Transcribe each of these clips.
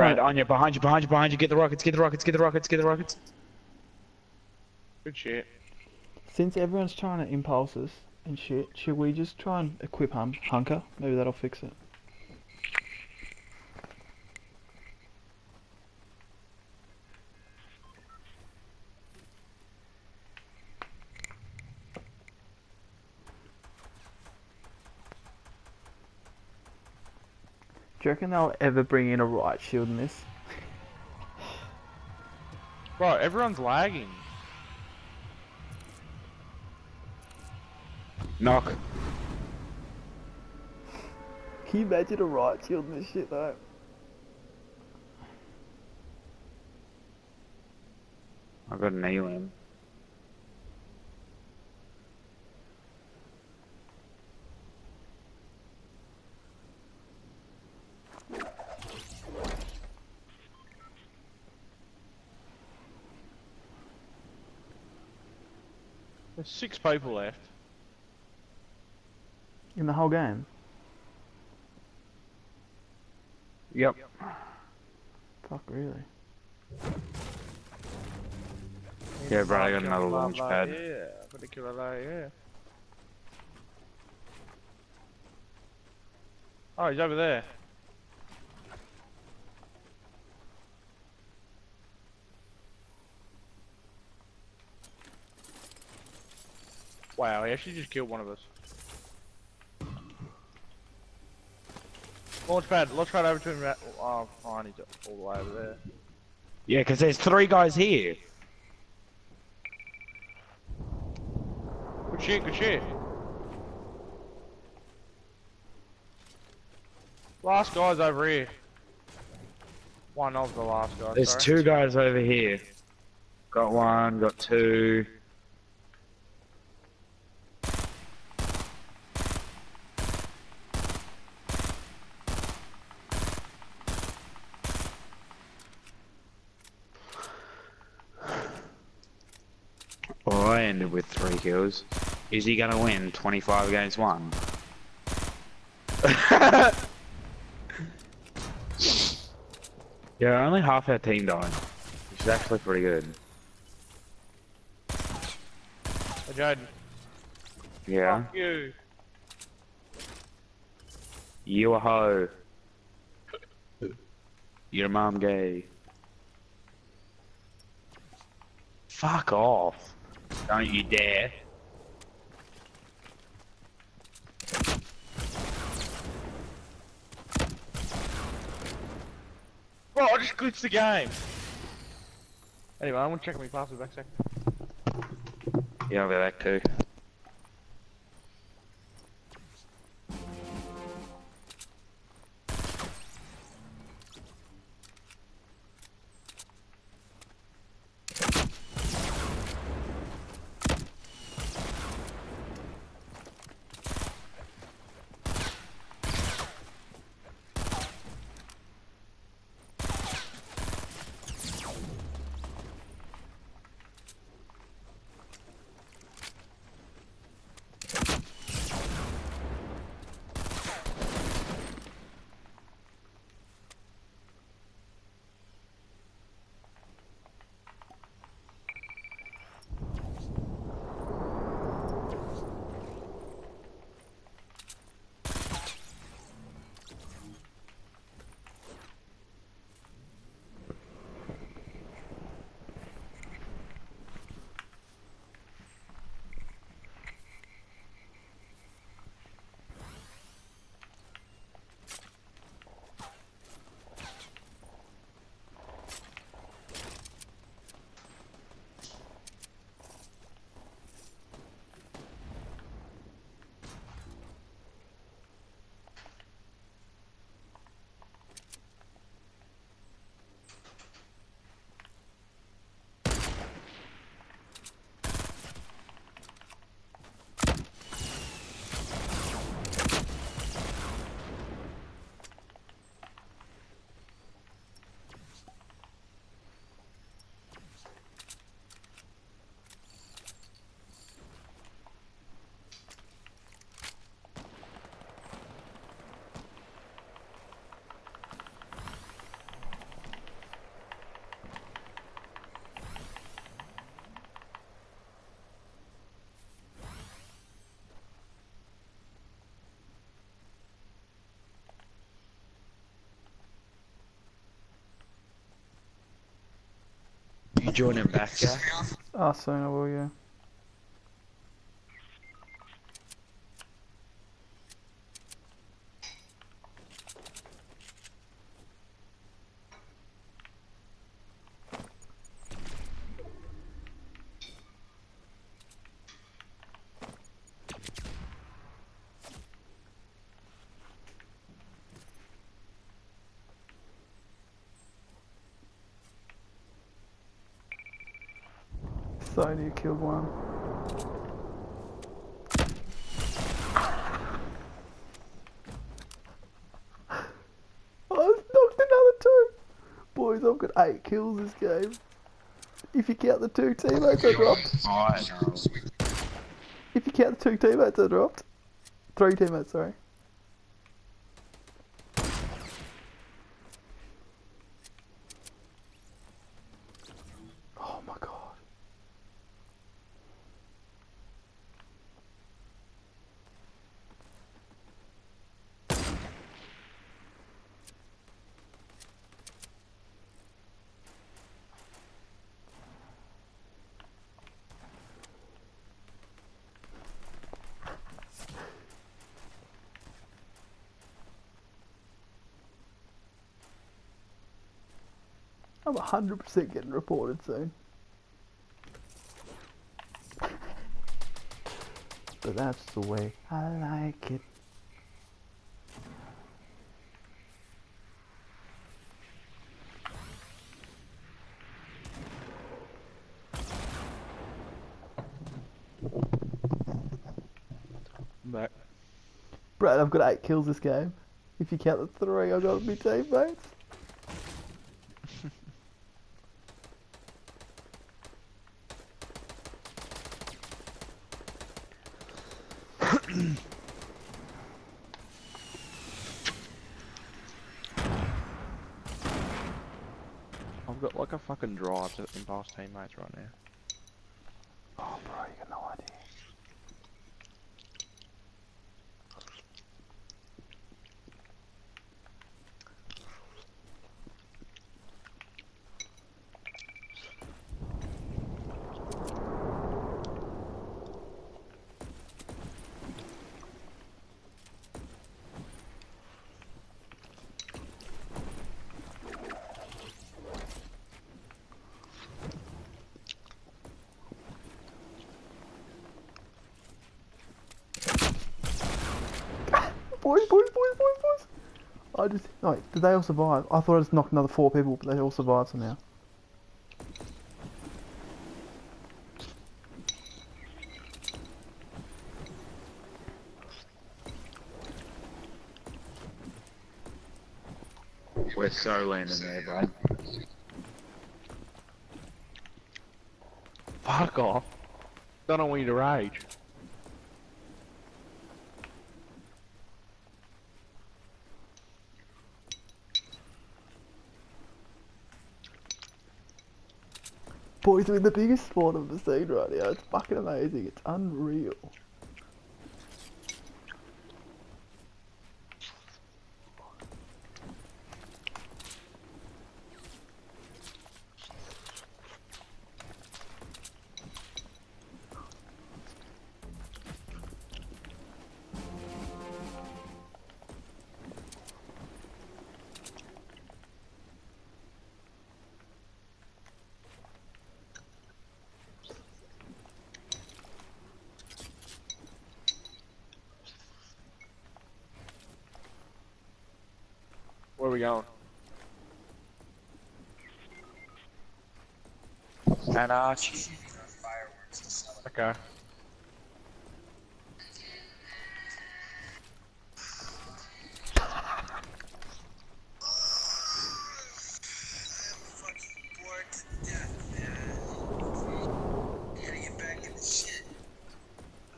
trying Brad, on you, behind you, behind you, behind you. Get the rockets, get the rockets, get the rockets, get the rockets. Good shit. Since everyone's trying to impulse us and shit, should we just try and equip hum Hunker? Maybe that'll fix it. You reckon they'll ever bring in a riot shield in this? Bro, everyone's lagging. Knock. Can you imagine a riot shield in this shit though? I've got an elim. Six people left. In the whole game? Yep. Fuck, really? Yeah, bro, I got another launch pad. Yeah, particularly, yeah. Oh, he's over there. Wow, he actually just killed one of us. Launch pad, launch pad over to him. Uh, oh, fine, he's all the way over there. Yeah, because there's three guys here. Good shit, good shit. Last guy's over here. One of the last guys. There's sorry. two guys over here. Got one, got two. Well, I ended with three kills. Is he gonna win 25 against one? yeah, only half our team died. Which is actually pretty good. Hey, Jaden. Yeah. Fuck you. You a hoe. Your mom gay. Fuck off. Don't you dare. Bro, I just glitched the game. Anyway, I'm gonna check my password back a second. Yeah, I'll be back too. You join him back, Jack? Ah, soon I will, yeah. Sony you killed one. Oh, I've knocked another two! Boys, I've got eight kills this game. If you count the two teammates I dropped. If you count the two teammates I dropped. Three teammates, sorry. I'm 100% getting reported soon. but that's the way I like it. I'm back. Brad, I've got eight kills this game. If you count the three I've got with my teammates. I've got like a fucking drive to impulse teammates right now. Boys, boys, boys, boys, boys. I just wait. Did they all survive? I thought I just knocked another four people, but they all survived somehow. We're so landing there, bud. Fuck off. I Don't want you to rage. We're in the biggest spawn of the scene right now. It's fucking amazing. It's unreal. Where are we going? Anarchy. Okay. fucking bored to death, man. Gotta get back in the shit.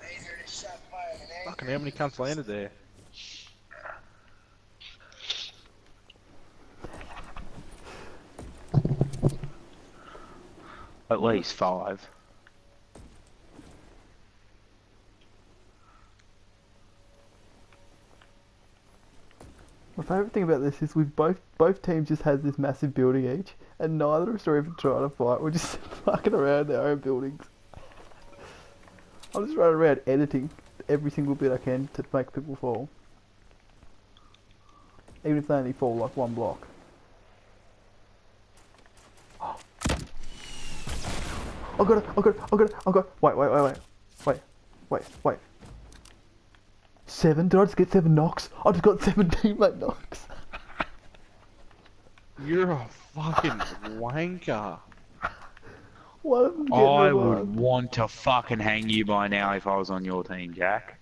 I ain't heard a shot fired in eight. Fucking how many cunts landed there? At least five. My favourite thing about this is we've both both teams just has this massive building each, and neither of us are even trying to fight. We're just fucking around our own buildings. I'm just running around editing every single bit I can to make people fall. Even if they only fall like one block. Oh, I got it, oh, I got it, oh, I got it, I got it. Wait, wait, wait, wait. Wait, wait, wait. Seven? Did I just get seven knocks? I just got seven teammate knocks. You're a fucking wanker. One of them getting I a would one. want to fucking hang you by now if I was on your team, Jack.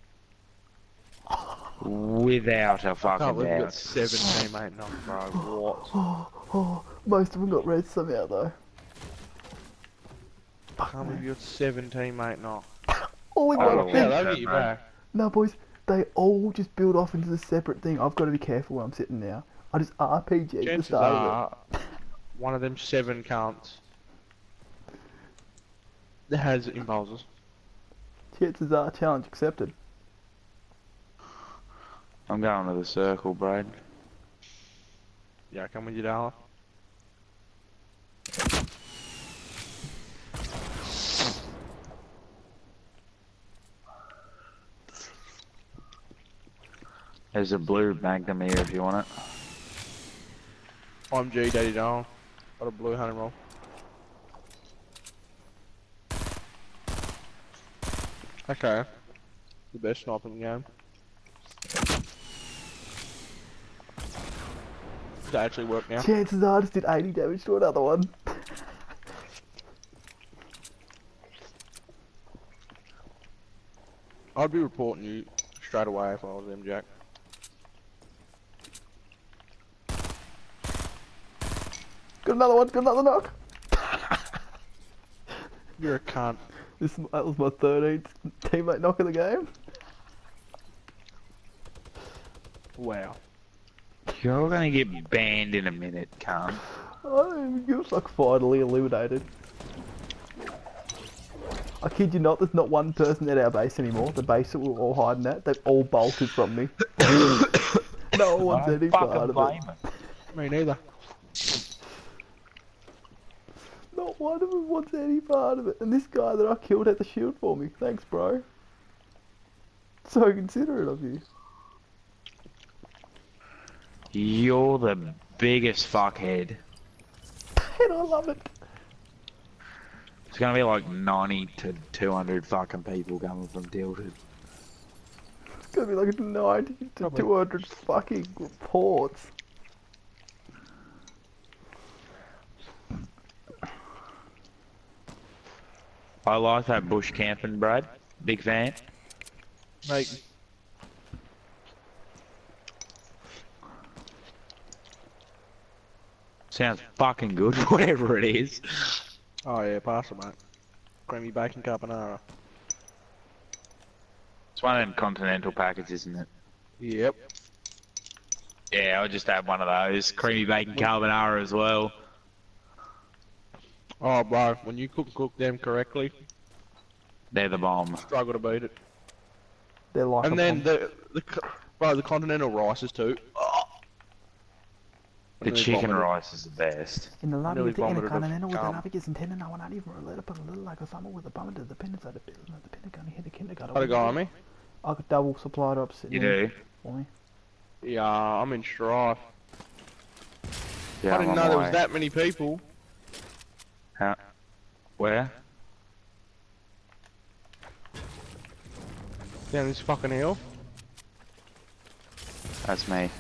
Without a fucking can't believe you got doubt. seven teammate knock, bro. What? Oh, oh, most of them got red somehow though. I can't believe you got seven teammate knock. Oh, we Oh, got Yeah, yeah. that'll get you back. No, boys, they all just build off into the separate thing. I've got to be careful where I'm sitting now. I just RPG the Chances start of are, one of them seven counts that has impulses. it. Chances are, challenge accepted. I'm going to the circle, Brad. Yeah, come with you, Darla. There's a blue Magnum here if you want it. I'm G Daddy Darla. Got a blue hunting roll. Okay. The best sniper in the game. Does that actually work now? Chances are, I just did 80 damage to another one. I'd be reporting you straight away if I was them, Jack. Got another one, got another knock. You're a cunt. This that was my 13th teammate knock of the game. Wow. You're gonna get banned in a minute, cunt. Oh, you're like finally eliminated. I kid you not, there's not one person at our base anymore. The base that we were all hiding at, they've all bolted from me. no one's wants any part of it. Me neither. Not one of them wants any part of it. And this guy that I killed had the shield for me. Thanks, bro. So considerate of you. You're the biggest fuckhead. And I love it. It's gonna be like 90 to 200 fucking people coming from Tilted. It's gonna be like 90 to Probably. 200 fucking reports. I like that bush camping, Brad. Big fan. Mate, Sounds fucking good, whatever it is. oh yeah, it, mate. Creamy bacon carbonara. It's one of them continental packets, isn't it? Yep. Yeah, I'll just have one of those. Creamy bacon carbonara as well. Oh, bro, when you cook cook them correctly, They're the bomb. struggle to beat it. They're like And a then bomb. the the co- bro, the continental rices too. Oh. The chicken vomited. rice is the best. In the lobby nearly of the vomited off Intercontinental with gum. an Abacus and tendon, I want not even relate upon a little like a summer with a bummer to the peninsula. The peninsula, the Pentagon, hit the kindergarten. Had a guy on me. I could double supplied opposite. You me do? For me. Yeah, I'm in strife. Yeah, I didn't know there my was that many people. How? Where? Down this fucking hill. That's me.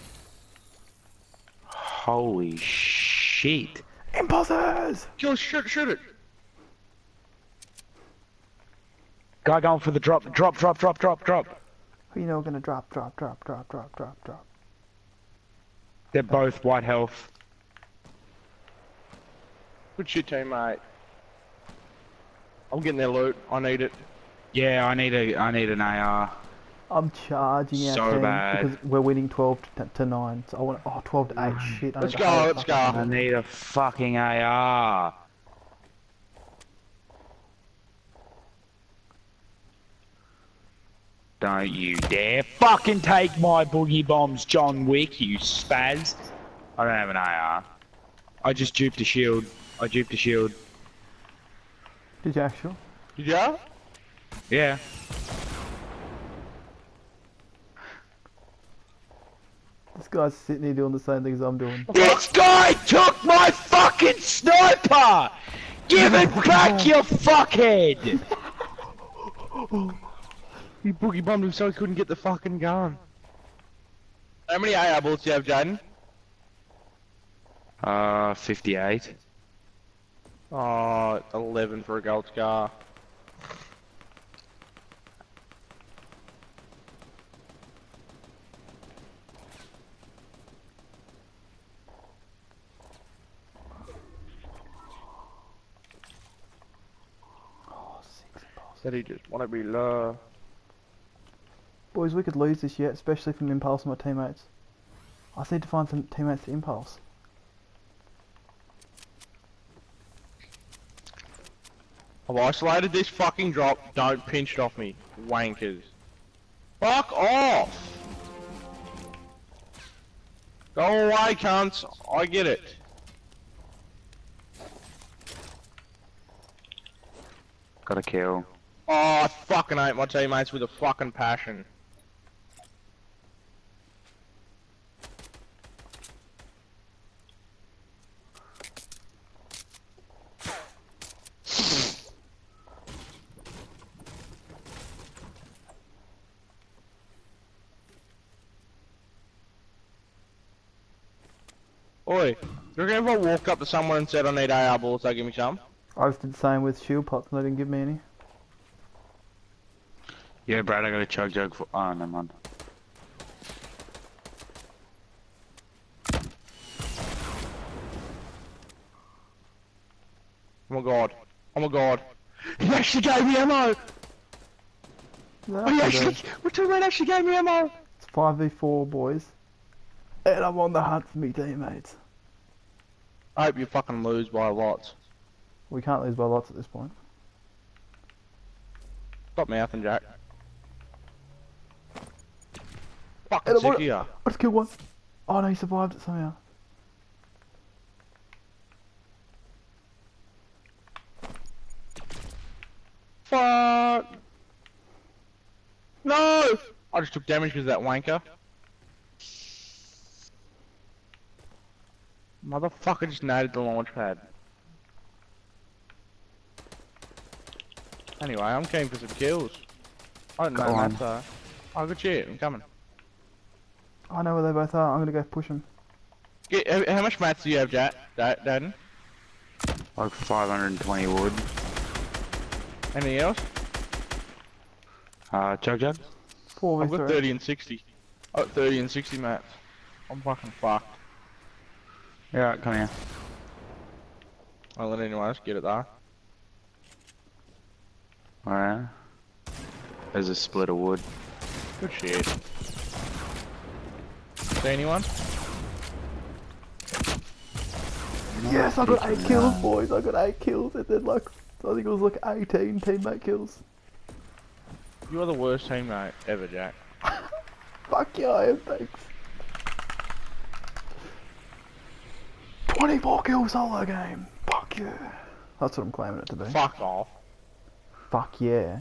Holy shit. Impulsors! Kill, shoot, shoot it. Guy going for the drop, drop, drop, drop, drop, drop. Who you know gonna drop, drop, drop, drop, drop, drop, drop. They're both white health. Good shit, team, mate. I'm getting their loot. I need it. Yeah, I need a, I need an AR. I'm charging our So team bad. because we're winning 12 to, to 9. So I want, oh, 12 to 8. Shit. I Let's go, let's go. I need a fucking AR. Don't you dare fucking take my boogie bombs, John Wick, you spaz. I don't have an AR. I just duped a shield. I duped the shield. Did you actually? Yeah? Yeah. This guy's sitting here doing the same things I'm doing. This guy took my fucking sniper! Give it back, you fuckhead! He boogie bombed him so he couldn't get the fucking gun. How many AR bullets do you have, Jaden? Uh, 58. Oh, 11 for a gold scar. Oh, six. Said he just want to be loved. Boys, we could lose this yet, especially from Impulse and my teammates. I just need to find some teammates to Impulse. Oh, I've isolated this fucking drop. Don't pinch it off me, wankers. Fuck off! Go away, cunts. I get it. Got a kill. Oh, I fucking hate my teammates with a fucking passion. Oi, you reckon if I walk up to someone and said I need AR bullets, so give me some? I just did the same with shield pots and they didn't give me any. Yeah, Brad, I got a chug jug for. Oh, never mind. Oh my god. Oh my god. He actually gave me ammo! No, Oh, he I actually, don't. my actually gave me ammo! It's 5v4, boys. And I'm on the hunt for me teammates. I hope you fucking lose by lots. We can't lose by lots at this point. Stop mouthing, Jack. Fucking sick ya. I just killed one. Oh no, he survived it somehow. Fuck! No! I just took damage because of that wanker. Motherfucker just naded the launch pad. Anyway, I'm keen for some kills. I don't Go know on. that though. Oh, good shit, I'm coming. I know where they both are. I'm gonna go push them. Get, how, how much mats do you have, Jack? Da- Daden? Like 520 wood. Anything else? Uh, chug jug? Four I've got 30 and 60. I've got 30 and 60 mats. I'm fucking fucked. Yeah, come here. I'll let anyone else get it though. Alright. There's a split of wood. Good shit. See anyone? Yes, I got eight kills, boys. I got eight kills, and then like I think it was like 18 teammate kills. You are the worst teammate ever, Jack. Fuck yeah, I am. Thanks. 24 kill solo game. Fuck yeah. That's what I'm claiming it to be. Fuck off. Fuck yeah.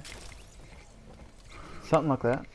Something like that.